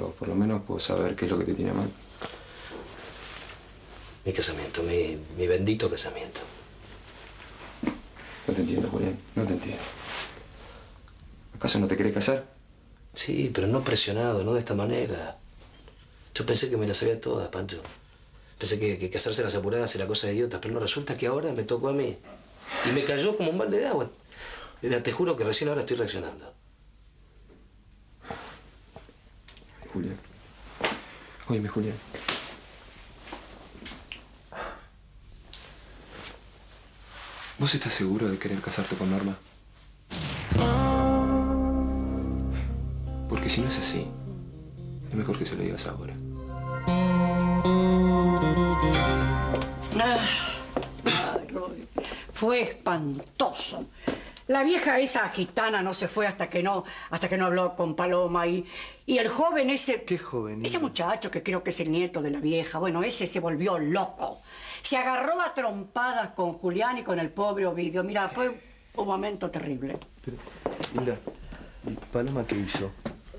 pero por lo menos puedo saber qué es lo que te tiene mal. Mi casamiento, mi, mi bendito casamiento. No te entiendo, Julián, no te entiendo. ¿Acaso no te querés casar? Sí, pero no presionado, no de esta manera. Yo pensé que me las sabía todas, Pancho. Pensé que, que casarse las apuradas era cosa de idiotas, pero no resulta que ahora me tocó a mí. Y me cayó como un balde de agua. Mira, te juro que recién ahora estoy reaccionando. Julián. Óyeme, Julián. ¿Vos estás seguro de querer casarte con Norma? Porque si no es así, es mejor que se lo digas ahora. Ay, Roy, fue espantoso. La vieja esa gitana no se fue hasta que no, hasta que no habló con Paloma y, y el joven ese. ¿Qué joven? Ese muchacho que creo que es el nieto de la vieja, bueno, ese se volvió loco. Se agarró a trompadas con Julián y con el pobre Ovidio. Mira, fue un momento terrible. Pero, Hilda, ¿y Paloma qué hizo?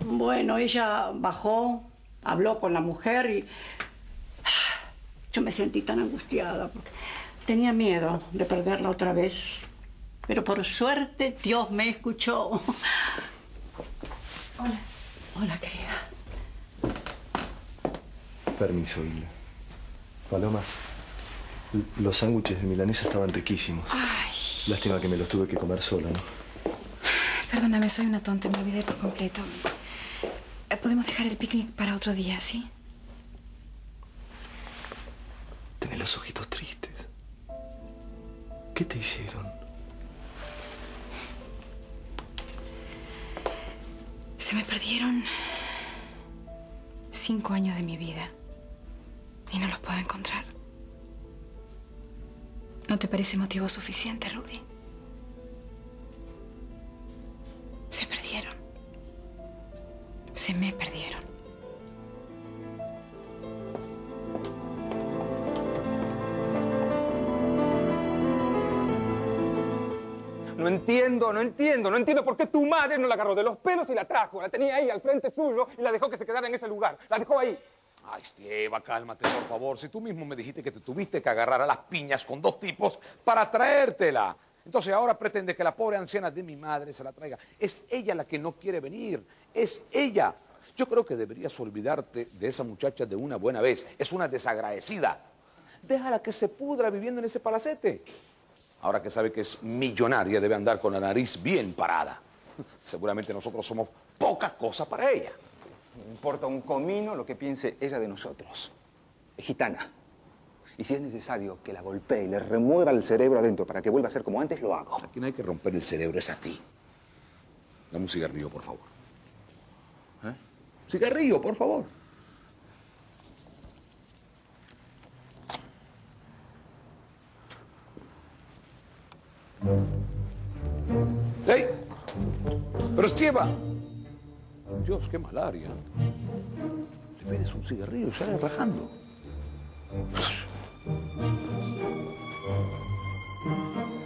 Bueno, ella bajó, habló con la mujer y yo me sentí tan angustiada porque tenía miedo de perderla otra vez. Pero por suerte Dios me escuchó. Hola. Hola, querida. Permiso, Hilda. Paloma, los sándwiches de milanesa estaban riquísimos. Lástima que me los tuve que comer sola, ¿no? Perdóname, soy una tonta, me olvidé por completo. Eh, Podemos dejar el picnic para otro día, ¿sí? Tenés los ojitos tristes. ¿Qué te hicieron? Se me perdieron cinco años de mi vida y no los puedo encontrar. ¿No te parece motivo suficiente, Rudy? Se perdieron. Se me perdieron. No entiendo, no entiendo por qué tu madre no la agarró de los pelos y la trajo. La tenía ahí al frente suyo y la dejó que se quedara en ese lugar. La dejó ahí. Ay, Estieva, cálmate, por favor. Si tú mismo me dijiste que te tuviste que agarrar a las piñas con dos tipos para traértela. Entonces ahora pretende que la pobre anciana de mi madre se la traiga. Es ella la que no quiere venir. Es ella. Yo creo que deberías olvidarte de esa muchacha de una buena vez. Es una desagradecida. Déjala que se pudra viviendo en ese palacete. Ahora que sabe que es millonaria, debe andar con la nariz bien parada. Seguramente nosotros somos poca cosa para ella. No importa un comino lo que piense ella de nosotros. Es gitana. Y si es necesario que la golpee y le remueva el cerebro adentro para que vuelva a ser como antes, lo hago. A quien hay que romper el cerebro es a ti. Dame un cigarrillo, por favor. ¿Eh? Cigarrillo, por favor. ¡Ey! ¡Pero Estieva! Dios, qué malaria. Le pides un cigarrillo y sale rajando.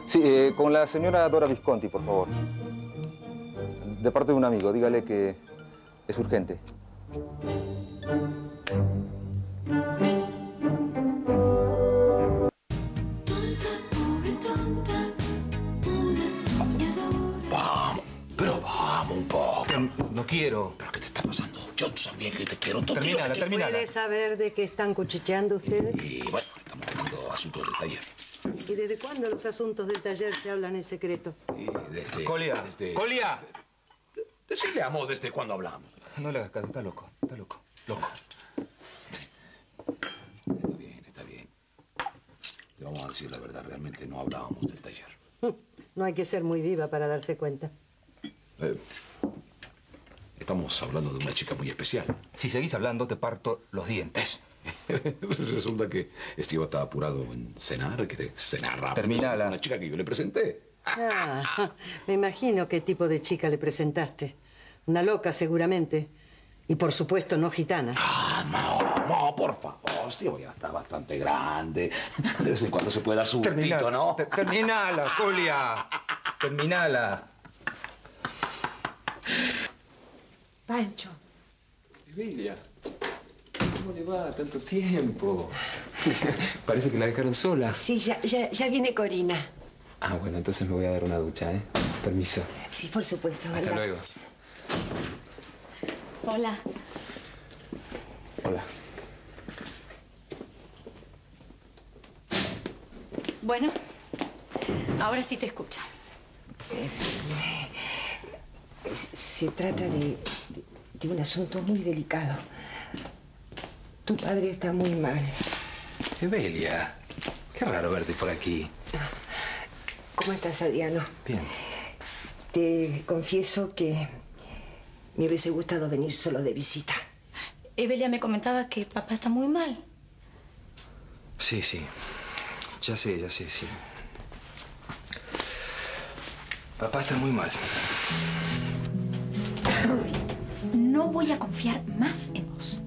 Sí, eh, con la señora Dora Visconti, por favor. De parte de un amigo, dígale que es urgente. No quiero. ¿Pero qué te está pasando? Yo también que te quiero. Tío, termínala. ¿Puede saber de qué están cuchicheando ustedes? Y bueno, estamos hablando asuntos del taller. ¿Y desde cuándo los asuntos del taller se hablan en secreto? Y desde... Colia, Desde... Colia. Decirle a Mo desde cuándo hablamos. No le hagas caso, está loco, está loco, loco. Está bien, está bien. Te vamos a decir la verdad, realmente no hablábamos del taller. No hay que ser muy viva para darse cuenta. Eh, estamos hablando de una chica muy especial. Si seguís hablando, te parto los dientes. Resulta que Estiva está apurado en cenar, quiere cenar rápido. Terminala. Una chica que yo le presenté. Ah, me imagino qué tipo de chica le presentaste. Una loca, seguramente. Y por supuesto, no gitana. Ah, no, no, por favor, Estiva ya está bastante grande. De vez en cuando se puede dar su gustito, ¿no? Te- Terminala, Colia. Terminala. Pancho, Evelia, ¿cómo le va? Tanto tiempo. Parece que la dejaron sola. Sí, ya, ya, ya viene Corina. Ah, bueno, entonces me voy a dar una ducha, ¿eh? Permiso. Sí, por supuesto. Hasta luego. Hola. Hola. Bueno, ahora sí te escucho. Se- Se trata de, de- un asunto muy delicado. Tu padre está muy mal. Evelia, qué raro verte por aquí. ¿Cómo estás, Adriano? Bien. Te confieso que me hubiese gustado venir solo de visita. Evelia me comentaba que papá está muy mal. Sí, sí. Ya sé, ya sé, sí. Papá está muy mal. No voy a confiar más en vos.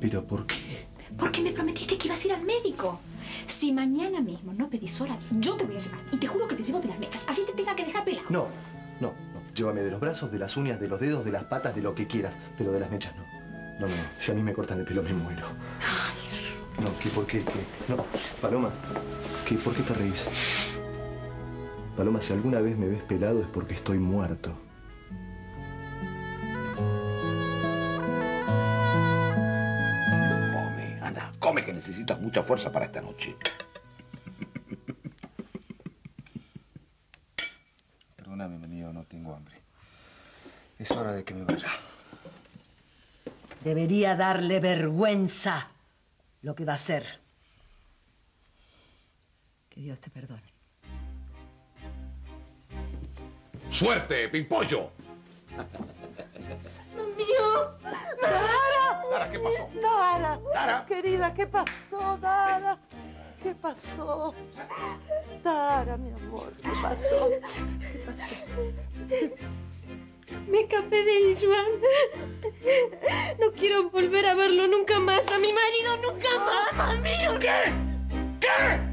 ¿Pero por qué? Porque me prometiste que ibas a ir al médico. Si mañana mismo no pedís hora, yo te voy a llevar. Y te juro que te llevo de las mechas. Así te tenga que dejar pelado. No, no, no. Llévame de los brazos, de las uñas, de los dedos, de las patas, de lo que quieras. Pero de las mechas no. No, no, no. Si a mí me cortan el pelo me muero. No, ¿qué? ¿Por qué? ¿Qué? No, Paloma, ¿qué? ¿Por qué te reís? Paloma, si alguna vez me ves pelado es porque estoy muerto. Come que necesitas mucha fuerza para esta noche. Perdóname, mío, no tengo hambre. Es hora de que me vaya. Debería darle vergüenza lo que va a hacer. Que Dios te perdone. ¡Suerte, Pimpollo! mío. Dara. Dara, ¿qué pasó? Dara. Dara. Querida, ¿qué pasó, Dara? ¿Qué pasó? Dara, mi amor, ¿qué pasó? ¿Qué pasó? Me escapé de Ijuan. No quiero volver a verlo nunca más. A mi marido nunca más, amigo. ¿Qué? ¿Qué?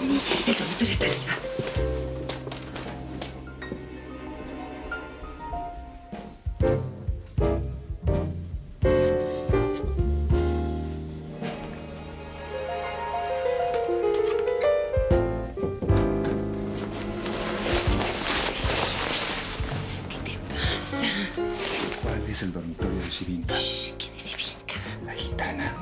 Vení. El doctor está arriba. ¿Cuál es el dormitorio de Sivinka? ¿Quién es Ivinka? La gitana.